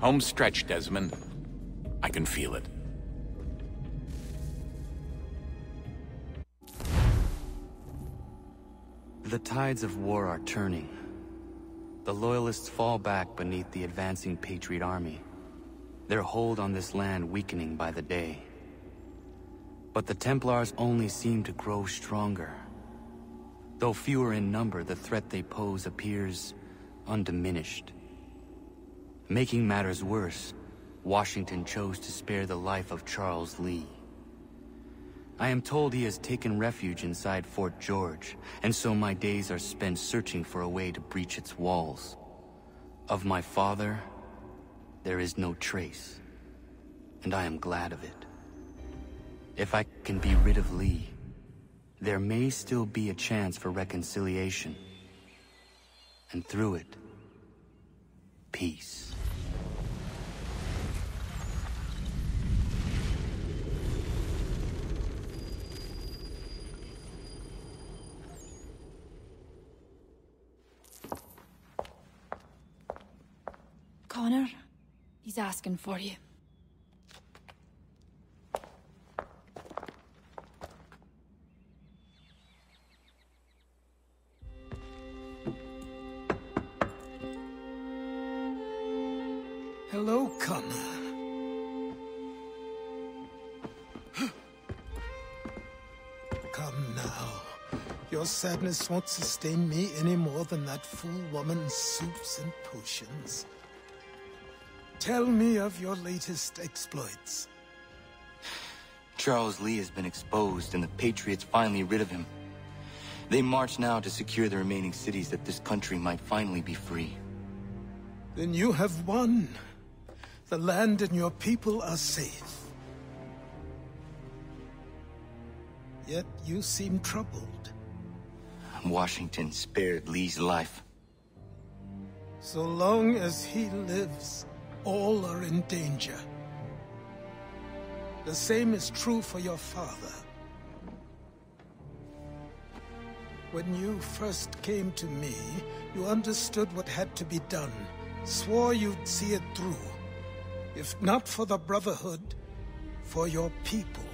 Home stretch, Desmond. I can feel it. The tides of war are turning. The Loyalists fall back beneath the advancing Patriot army. Their hold on this land weakening by the day. But the Templars only seem to grow stronger. Though fewer in number, the threat they pose appears undiminished. Making matters worse, Washington chose to spare the life of Charles Lee. I am told he has taken refuge inside Fort George, and so my days are spent searching for a way to breach its walls. Of my father, there is no trace, and I am glad of it. If I can be rid of Lee, there may still be a chance for reconciliation. And through it, peace. Connor, he's asking for you. Hello, Connor. Come now. Your sadness won't sustain me any more than that fool woman's soups and potions. Tell me of your latest exploits. Charles Lee has been exposed and the Patriots finally rid of him. They march now to secure the remaining cities that this country might finally be free. Then you have won. The land and your people are safe. Yet you seem troubled. Washington spared Lee's life. So long as he lives, all are in danger. The same is true for your father. When you first came to me, you understood what had to be done, swore you'd see it through. If not for the Brotherhood, for your people,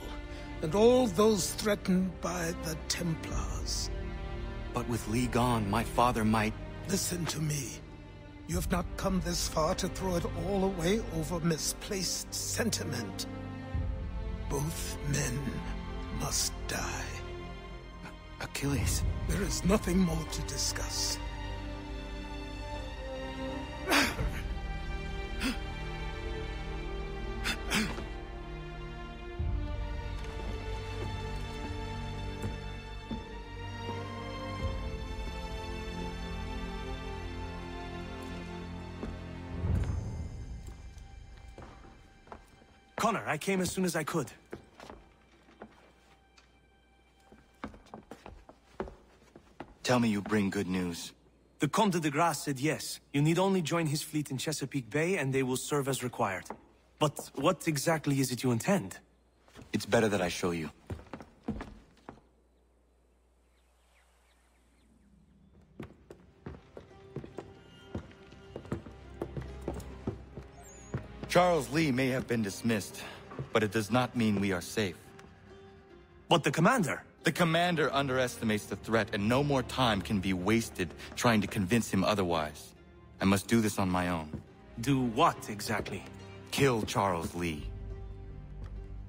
and all those threatened by the Templars. But with Lee gone, my father might... Listen to me. You have not come this far to throw it all away over misplaced sentiment. Both men must die. Achilles. There is nothing more to discuss. Connor, I came as soon as I could. Tell me you bring good news. The Comte de Grasse said yes. You need only join his fleet in Chesapeake Bay and they will serve as required. But what exactly is it you intend? It's better that I show you. Charles Lee may have been dismissed, but it does not mean we are safe. But the commander? The commander underestimates the threat, and no more time can be wasted trying to convince him otherwise. I must do this on my own. Do what, exactly? Kill Charles Lee.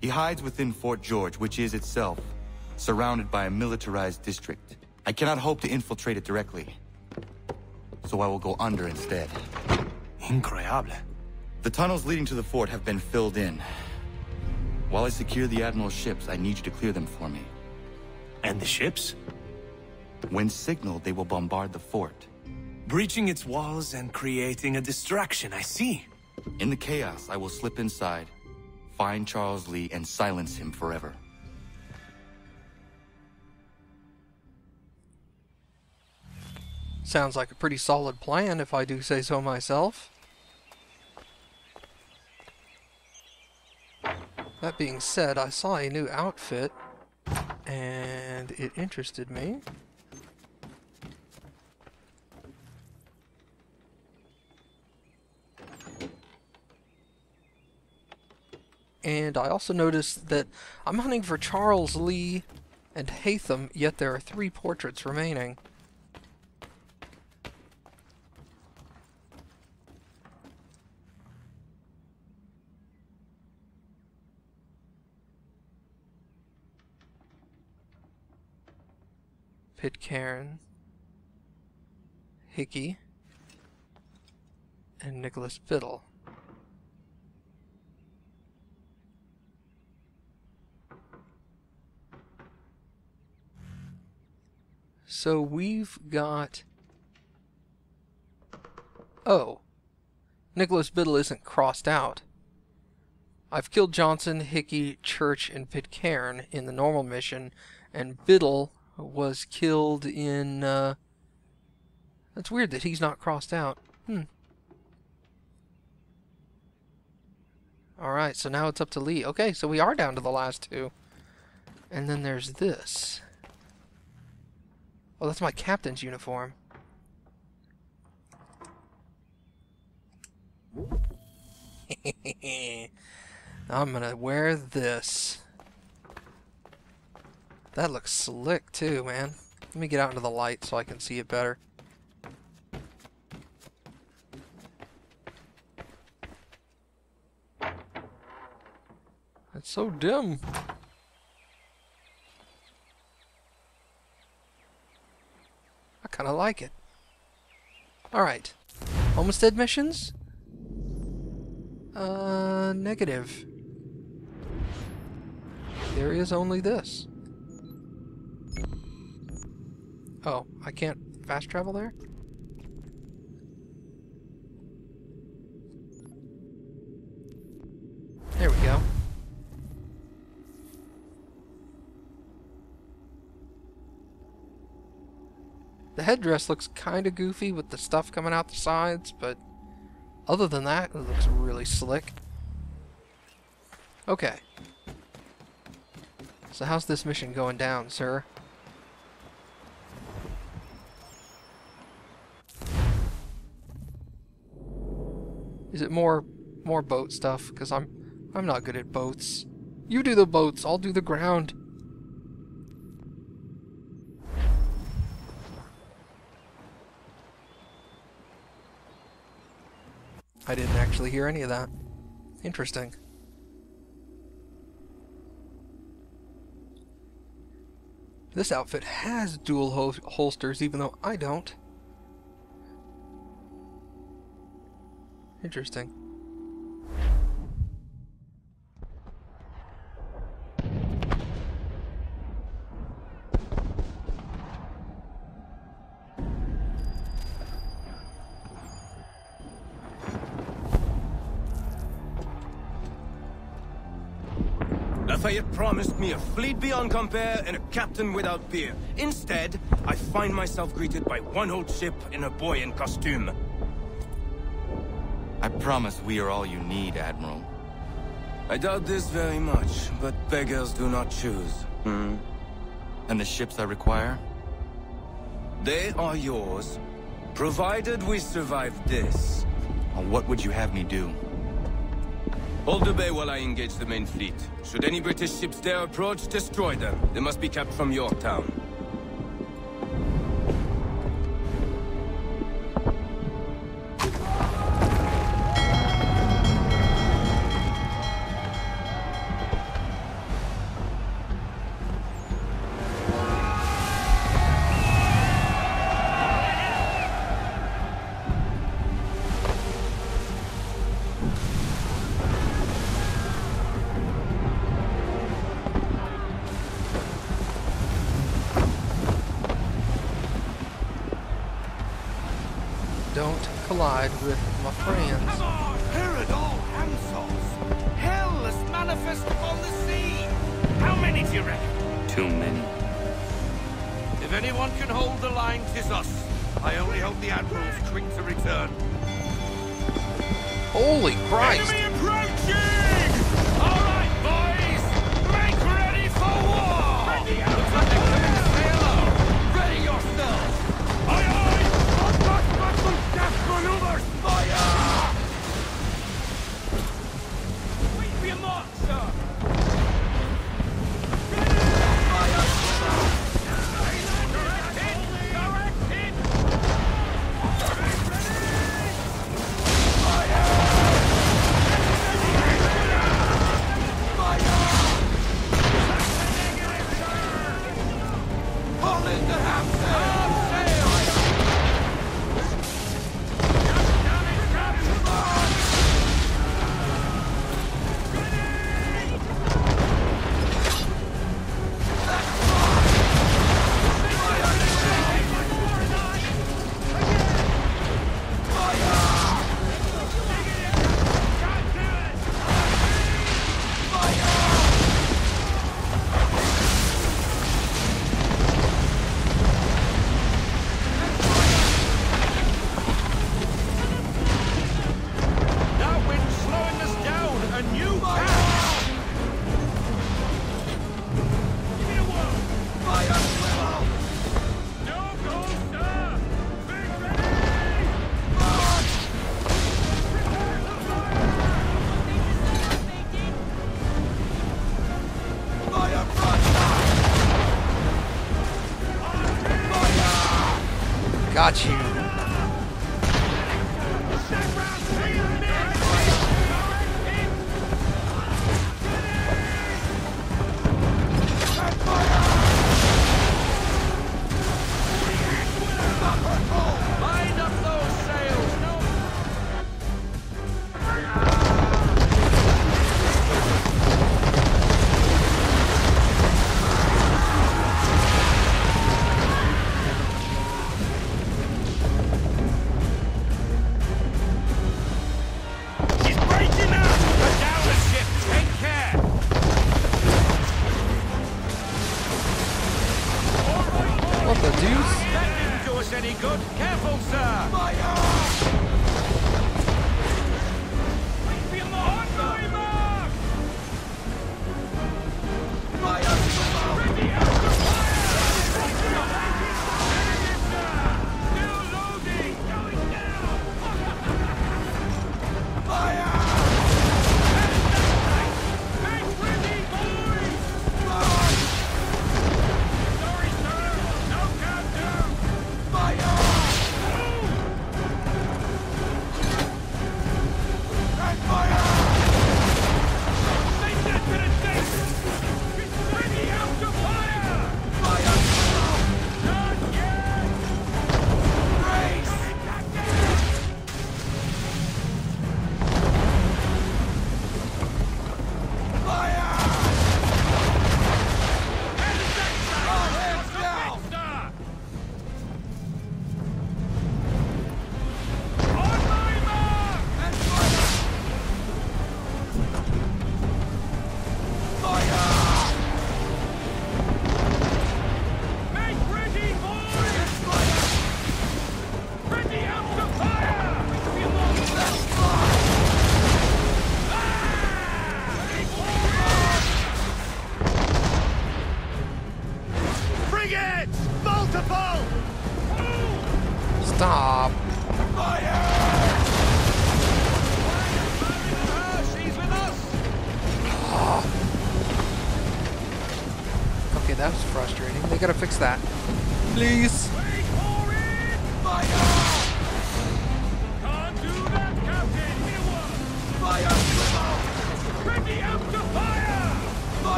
He hides within Fort George, which is itself surrounded by a militarized district. I cannot hope to infiltrate it directly. So I will go under instead. Incroyable. The tunnels leading to the fort have been filled in. While I secure the Admiral's ships, I need you to clear them for me. And the ships? When signaled, they will bombard the fort. Breaching its walls and creating a distraction, I see. In the chaos, I will slip inside, find Charles Lee, and silence him forever. Sounds like a pretty solid plan, if I do say so myself. That being said, I saw a new outfit and it interested me. And I also noticed that I'm hunting for Charles Lee and Haytham, yet there are three portraits remaining. Pitcairn, Hickey, and Nicholas Biddle. So we've got... Oh. Nicholas Biddle isn't crossed out. I've killed Johnson, Hickey, Church, and Pitcairn in the normal mission, and Biddle was killed in... Uh... That's weird that he's not crossed out. Hmm. Alright, so now it's up to Lee. Okay, so we are down to the last two. And then there's this. Oh, that's my captain's uniform. I'm gonna wear this. That looks slick too, man. Let me get out into the light so I can see it better. It's so dim. I kind of like it. Alright. Homestead missions? Uh, negative. There is only this. Oh, I can't fast travel there? There we go. The headdress looks kind of goofy with the stuff coming out the sides, but other than that, it looks really slick. Okay. So how's this mission going down, sir? Is it more more boat stuff? Because I'm I'm not good at boats. You do the boats, I'll do the ground. I didn't actually hear any of that. Interesting. This outfit has dual hol holsters, even though I don't. Interesting. Lafayette promised me a fleet beyond compare and a captain without peer. Instead, I find myself greeted by one old ship and a boy in costume. I promise we are all you need, Admiral. I doubt this very much, but beggars do not choose. Hmm? And the ships I require? They are yours, provided we survive this. what would you have me do? Hold the bay while I engage the main fleet. Should any British ships dare approach, destroy them. They must be kept from Yorktown. Don't with my friends. Come on, Herod all. Hell is manifest upon the sea. How many do you reckon? Too many. If anyone can hold the line, tis us. I only hope the Admiral's quick to return. Holy Christ! Enemy maneuvers!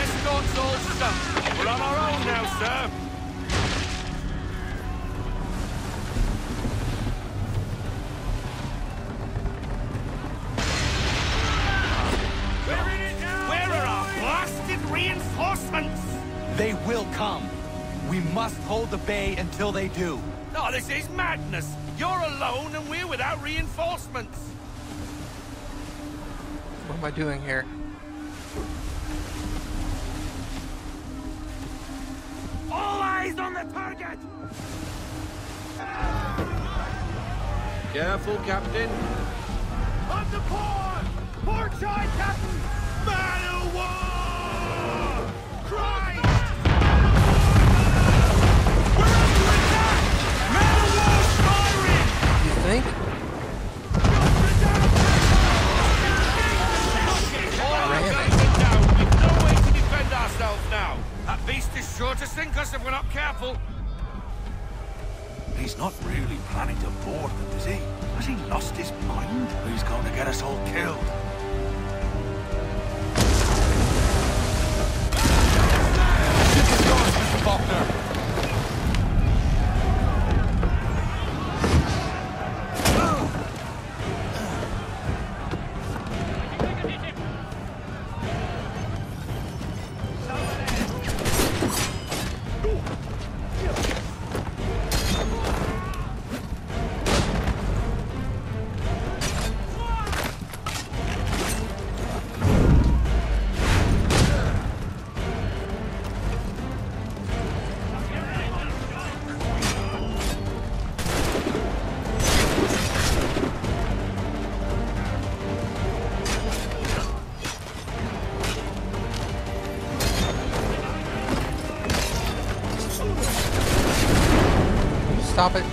Escort's all stuck. We're on our own now, sir. Where are our blasted reinforcements? They will come. We must hold the bay until they do. Oh, this is madness! You're alone and we're without reinforcements! What am I doing here? All eyes on the target! Careful, Captain. On the port! Port side, Captain! Man of Stop it.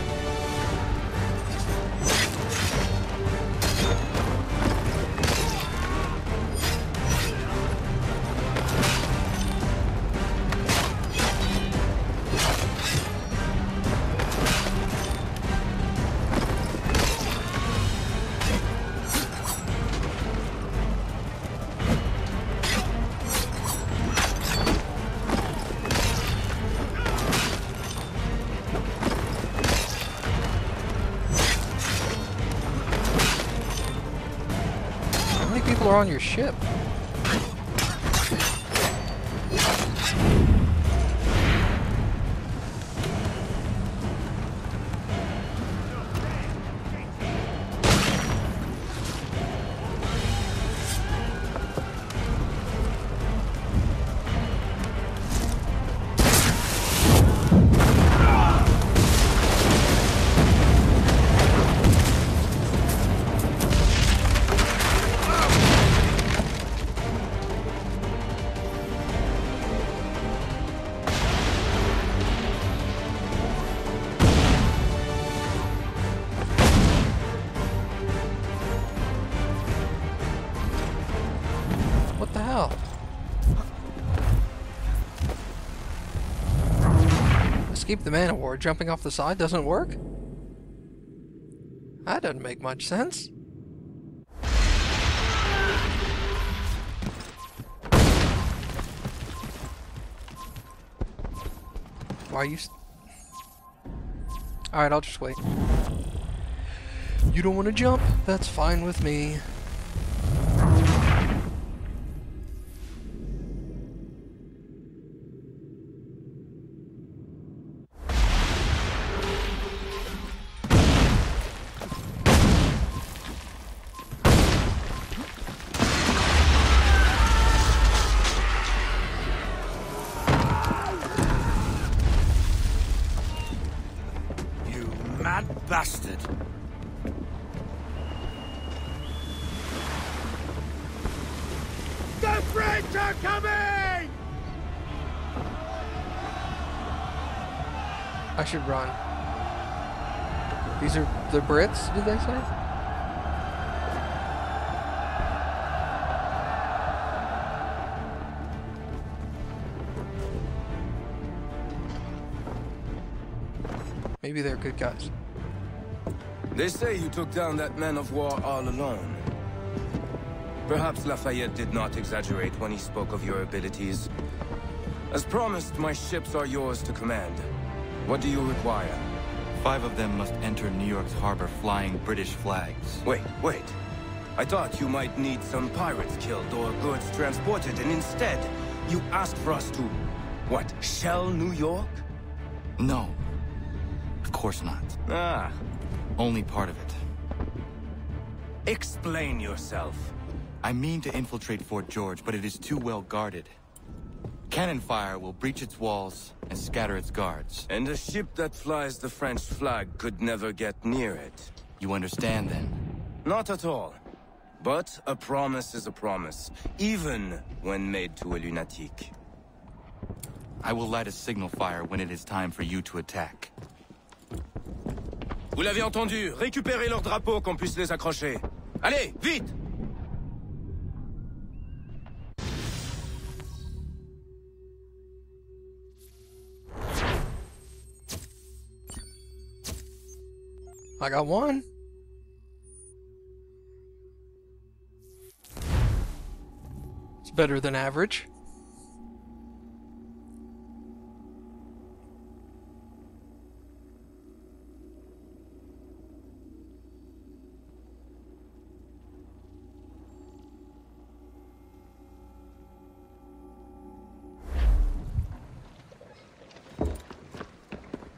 On your ship? Escape the man of war. Jumping off the side doesn't work? That doesn't make much sense. Why are you... Alright, I'll just wait. You don't want to jump? That's fine with me. Should run. These are the Brits, did they say? Maybe they're good guys. They say you took down that man of war all alone. Perhaps Lafayette did not exaggerate when he spoke of your abilities. As promised, my ships are yours to command. What do you require? Five of them must enter New York's harbor flying British flags. Wait, wait. I thought you might need some pirates killed or goods transported, and instead, you asked for us to What, shell New York? No. Of course not. Ah, Only part of it. explain yourself. I mean to infiltrate Fort George, but it is too well guarded. Cannon fire will breach its walls and scatter its guards. And a ship that flies the French flag could never get near it. You understand then? Not at all. But a promise is a promise, even when made to a lunatic. I will light a signal fire when it is time for you to attack. Vous l'avez entendu, récupérez leurs drapeaux qu'on puisse les accrocher. Allez, vite I got one. It's better than average.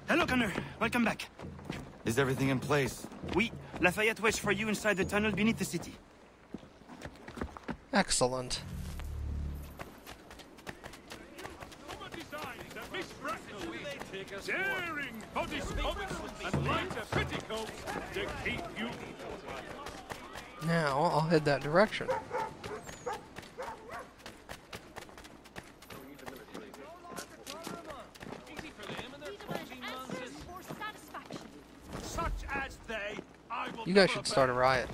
Hello, Connor. Welcome back. Is everything in place? Oui, Lafayette waits for you inside the tunnel beneath the city. Excellent. Daring body and lighter petticoats to keep you Now I'll head that direction. You guys should start a riot.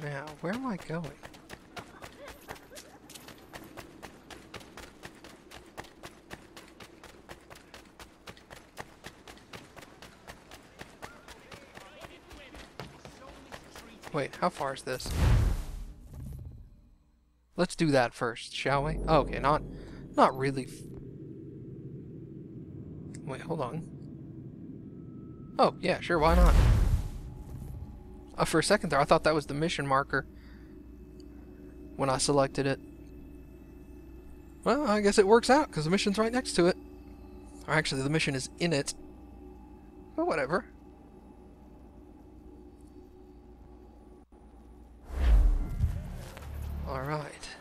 Now, where am I going? Wait, how far is this? Let's do that first, shall we? Oh, okay, not not really. Wait, hold on. Oh, yeah, sure, why not? Uh, for a second there, I thought that was the mission marker when I selected it. Well, I guess it works out, because the mission's right next to it. Or actually, the mission is in it. But whatever. Alright.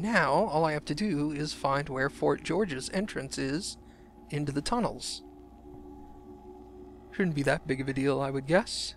Now, all I have to do is find where Fort George's entrance is into the tunnels. Shouldn't be that big of a deal, I would guess.